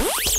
Bye.